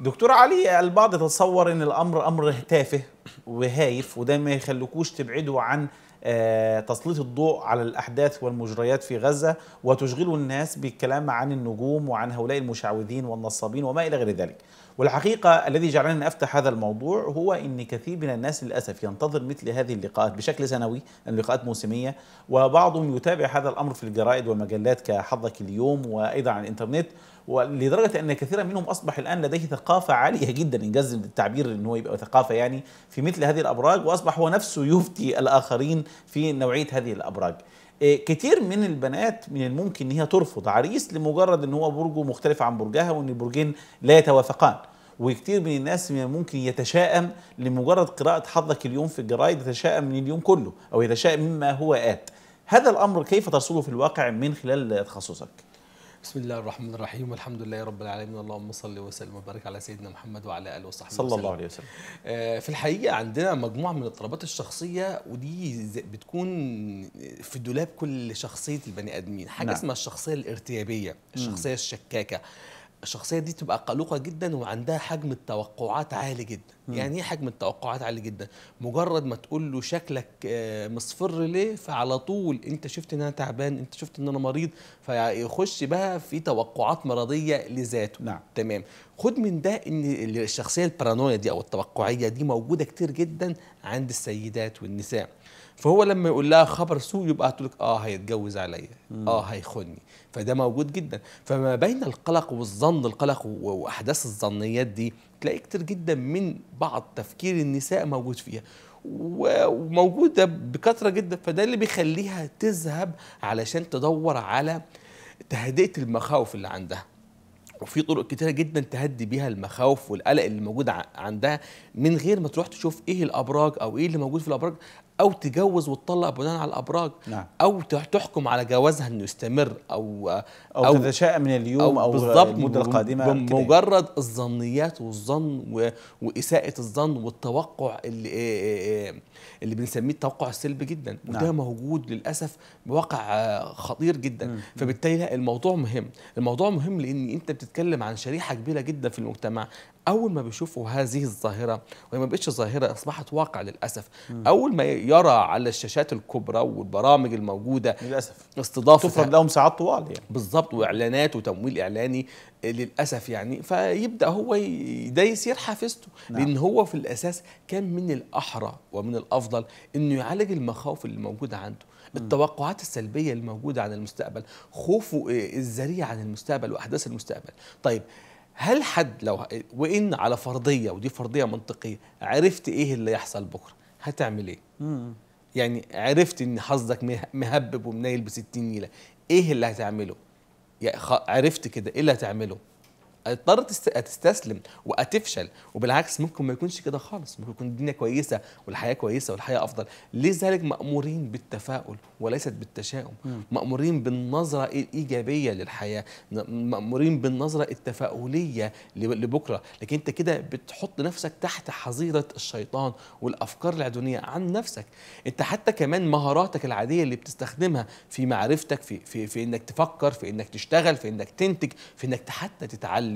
دكتور علي البعض يتصور إن الأمر أمر تافه وهايف وده ما يخليكوش تبعدوا عن آه، تسليط الضوء على الأحداث والمجريات في غزة وتشغلوا الناس بالكلام عن النجوم وعن هؤلاء المشعوذين والنصابين وما إلى غير ذلك. والحقيقة الذي جعلني أفتح هذا الموضوع هو إن كثير من الناس للأسف ينتظر مثل هذه اللقاءات بشكل سنوي، اللقاءات موسمية وبعضهم يتابع هذا الأمر في الجرائد والمجلات كحظك اليوم وأيضا على الإنترنت ولدرجة أن كثيرا منهم أصبح الآن لديه ثقافة عالية جدا إنجاز التعبير إن هو يبقى ثقافة يعني في مثل هذه الأبراج وأصبح هو نفسه يفتي الآخرين في نوعية هذه الأبراج. إيه، كتير من البنات من الممكن إن هي ترفض عريس لمجرد إن هو برجه مختلف عن برجها وإن البرجين لا يتوافقان. وكتير من الناس من الممكن يتشائم لمجرد قراءة حظك اليوم في الجرايد يتشائم من اليوم كله أو يتشائم مما هو آت هذا الأمر كيف ترصده في الواقع من خلال تخصصك؟ بسم الله الرحمن الرحيم والحمد لله رب العالمين اللهم صل وسلم وبارك على سيدنا محمد وعلى آله وصحبه صلى وسلم. الله عليه وسلم آه، في الحقيقة عندنا مجموعة من الاضطرابات الشخصية ودي بتكون في دولاب كل شخصية البني آدمين حاجة نعم. نعم. اسمها الشخصية الارتيابية الشخصية الشكاكة الشخصية دي تبقى قلقة جدا وعندها حجم التوقعات عالي جدا. يعني إيه حجم التوقعات عالي جدا؟ مجرد ما تقول له شكلك آه، مصفر ليه فعلى طول أنت شفت إن أنا تعبان أنت شفت إن أنا مريض فيخش بقى في توقعات مرضية لذاته. نعم. تمام. خد من ده إن الشخصية البارانويا دي أو التوقعية دي موجودة كتير جدا عند السيدات والنساء. فهو لما يقول لها خبر سوء يبقى هتقول لك آه هيتجوز عليا. آه هيخوني فده موجود جدا. فما بين القلق والظن القلق وأحداث الظنيات دي تلاقي كتير جدا من بعض تفكير النساء موجود فيها. وموجودة بكثرة جدا. فده اللي بيخليها تذهب علشان تدور على تهدئة المخاوف اللي عندها. وفي طرق كتيرة جدا تهدي بيها المخاوف والقلق اللي موجود عندها من غير ما تروح تشوف إيه الأبراج أو إيه اللي موجود في الأبراج. أو تجوز وتطلق بناء على الأبراج نعم. أو تح- تحكم على جوازها إنه يستمر أو أو, أو تتشائم من اليوم أو, بالظبط المدة القادمة كده يعني. بمجرد الظنيات والظن و- وإساءة الظن والتوقع اللي اللي بنسميه التوقع السلبي جدا وده نعم. موجود للأسف بواقع خطير جدا فبالتالي لا الموضوع مهم الموضوع مهم لأن أنت بتتكلم عن شريحة كبيرة جدا في المجتمع أول ما بيشوفوا هذه الظاهرة وهي ما بقتش ظاهرة أصبحت واقع للأسف. أول ما يرى على الشاشات الكبرى والبرامج الموجودة للأسف. استضافة تفرض لهم ساعات طوال يعني. بالظبط وإعلانات وتمويل إعلاني للأسف يعني. فيبدأ هو ده يصير حافزته نعم. لأن هو في الأساس كان من الأحرى ومن الأفضل إنه يعالج المخاوف اللي موجودة عنده التوقعات السلبية اللي موجوده عن المستقبل خوفه آه، الذريع عن المستقبل وأحداث المستقبل. طيب هل حد لو وإن على فرضية ودي فرضية منطقية عرفت إيه اللي يحصل بكرة هتعمل إيه؟ يعني عرفت إن حظك مه- مهبب ومنيل ب 60 نيلة إيه اللي هتعمله؟ يعني عرفت كده إيه اللي هتعمله؟ اضطر تست- تستسلم وهتفشل. وبالعكس ممكن ما يكونش كده خالص. ممكن يكون الدنيا كويسة والحياة كويسة والحياة أفضل. لذلك مأمورين بالتفاؤل وليست بالتشاؤم؟ مأمورين بالنظرة الايجابيه للحياة. مأمورين بالنظرة التفاؤلية لب- لبكرة. لكن أنت كده بتحط نفسك تحت حظيرة الشيطان والأفكار العدوانيه عن نفسك. أنت حتى كمان مهاراتك العادية اللي بتستخدمها في معرفتك في في في إنك تفكر في إنك تشتغل في إنك تنتج في إنك حتى تتعلم.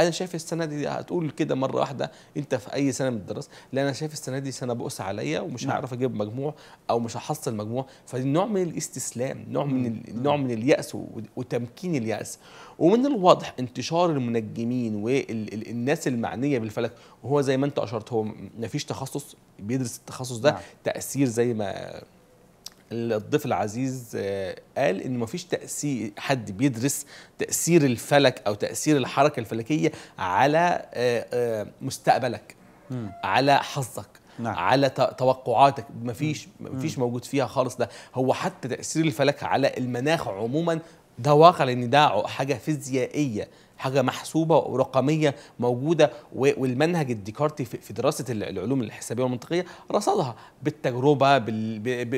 أنا شايف السنة دي هتقول كده مرة واحدة أنت في أي سنة من الدراسة لا أنا شايف السنة دي سنة بؤس عليا ومش نعم. هعرف أجيب مجموع أو مش هحصل مجموع. فنوع من الاستسلام نوع من نوع من اليأس وتمكين اليأس. ومن الواضح انتشار المنجمين والناس المعنية بالفلك وهو زي ما أنت أشرت هو ما فيش تخصص بيدرس التخصص ده نعم. تأثير زي ما الضيف العزيز آه، قال إن مفيش تأثير حد بيدرس تأثير الفلك أو تأثير الحركة الفلكية على آه، آه، مستقبلك على حظك نعم. على توقعاتك. مفيش مفيش موجود فيها خالص ده. هو حتى تأثير الفلك على المناخ عموما ده واقع لأن ده حاجة فيزيائية حاجة محسوبة ورقمية موجودة والمنهج الديكارتي في دراسة ال- العلوم الحسابية والمنطقية رصدها بالتجربة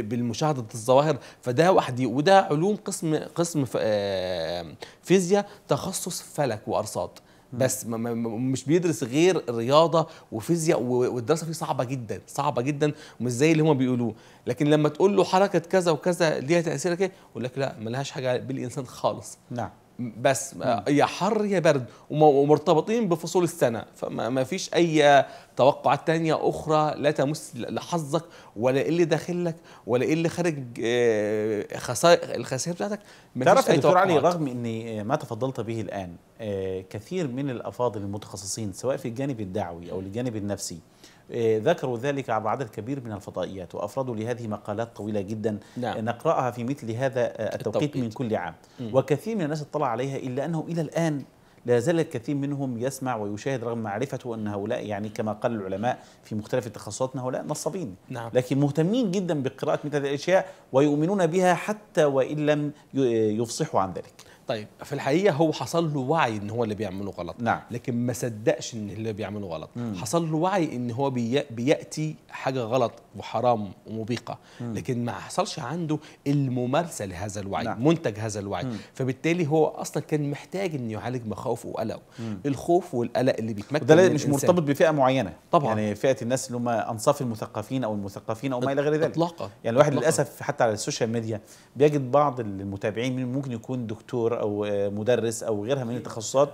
بالمشاهدة الظواهر. فده وحدي وده علوم قسم قسم آه، فيزياء تخصص فلك وأرصاد. بس مش بيدرس غير رياضه وفيزياء والدراسة فيه صعبة جدا صعبة جدا ومش زي اللي هم بيقولوه. لكن لما تقول له حركة كذا وكذا ليها تأثير كده يقول لك لا ملهاش حاجة بالإنسان خالص. نعم. بس يا حر يا برد وم- ومرتبطين بفصول السنة. فما ما فيش أي توقعات تانية أخرى لا تمس لحظك ولا إيه اللي داخلك ولا إيه اللي خارج آه، خسائر الخسائر بتاعتك. ما تعرف يا دكتور علي رغم ان ما تفضلت به الآن آه، كثير من الأفاضل المتخصصين سواء في الجانب الدعوي أو الجانب النفسي ذكروا ذلك عبر عدد كبير من الفضائيات وأفردوا لهذه مقالات طويلة جدا نعم. آه، نقرأها في مثل هذا آه، التوقيت التوقيت. من كل عام وكثير من الناس اطلع عليها إلا أنه إلى الآن لا زال الكثير منهم يسمع ويشاهد رغم معرفته ان هؤلاء يعني كما قال العلماء في مختلف التخصصات هؤلاء نصابين نعم. لكن مهتمين جدا بقراءة مثل هذه الأشياء ويؤمنون بها حتى وإن لم ي- يفصحوا عن ذلك طيب في الحقيقة هو حصل له وعي إن هو اللي بيعمله غلط نعم. لكن ما صدقش إن اللي بيعمله غلط حصل له وعي إن هو بي بيأتي حاجة غلط وحرام ومبيقة لكن ما حصلش عنده الممارسة لهذا الوعي نعم. منتج هذا الوعي فبالتالي هو أصلا كان محتاج إنه يعالج مخاوفه وقلقه الخوف والقلق اللي بيتمكن وده مش الإنسان. مرتبط بفئة معينة طبعاً. يعني فئة الناس اللي هم أنصاف المثقفين أو المثقفين أو ما إلى غير ذلك إطلاقاً. يعني الواحد. للأسف حتى على السوشيال ميديا بيجد بعض المتابعين ممكن يكون دكتور أو آه، مدرس أو غيرها من التخصصات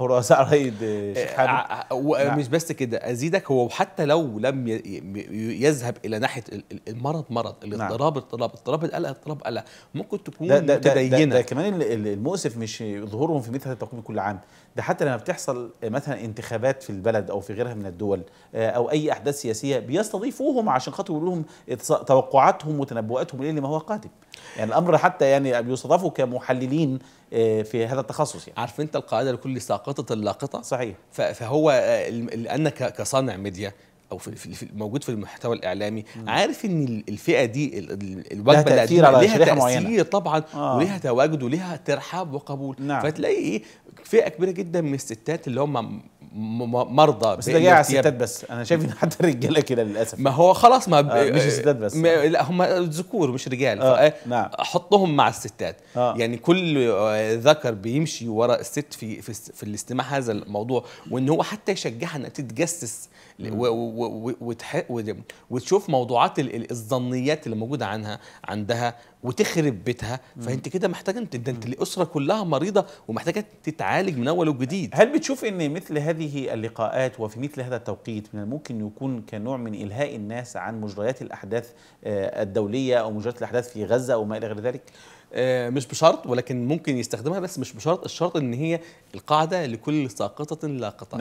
هو رؤساء رائد آه، حامد. ع- ومش بس كده أزيدك هو حتى لو لم يذهب إلى ناحية ال- ال- المرض مرض الاضطراب اضطراب اضطراب القلق اضطراب قلق ممكن تكون ده, ده, ده, ده, متدينه ده كمان ال- ال- المؤسف مش ظهورهم في مثل التقويم كل عام. ده حتى لما بتحصل مثلا انتخابات في البلد أو في غيرها من الدول آه، أو أي أحداث سياسية بيستضيفوهم عشان خاطر يقولوا لهم توقعاتهم وتنبؤاتهم إيه لما هو قادم. يعني الأمر حتى يعني بيستضافوا كمحللين آه، في هذا التخصص يعني. عارف أنت القاعدة لكل ساقطة لاقطة؟ صحيح. فهو لانك كصانع ميديا أو في في- موجود في المحتوى الإعلامي عارف إن ال- الفئة دي ال- ال- الوجبة تأثير قدمها على ليها شريحة تأثير معينة. طبعا آه. وليها تواجد وليها ترحاب وقبول نعم. فتلاقي إيه فئة كبيرة جدا من الستات اللي هم مرضى بس ده جاي على. الستات بس. أنا شايف إن حتى الرجالة كده للأسف. ما هو خلاص ما ب... آه، مش الستات بس. ما لا هم ذكور مش رجال. آه، نعم. حطهم مع الستات. آه. يعني كل آه، ذكر بيمشي ورا الست في في, في الاستماع هذا الموضوع وإن هو حتى يشجعها إنها تتجسس و- و- وتح... وتشوف موضوعات ال- ال- الظنيات اللي موجودة عنها عندها وتخرب بيتها. فأنت كده محتاجة أنت ده أنت الاسره كلها مريضة ومحتاجة تتعالج من أول وجديد. هل بتشوف إن مثل هذه اللقاءات وفي مثل هذا التوقيت من الممكن يكون كنوع من إلهاء الناس عن مجريات الأحداث آه، الدولية أو مجريات الأحداث في غزة أو ما إلى غير ذلك؟ آه، مش بشرط ولكن ممكن يستخدمها بس مش بشرط الشرط إن هي القاعدة لكل ساقطة لاقطه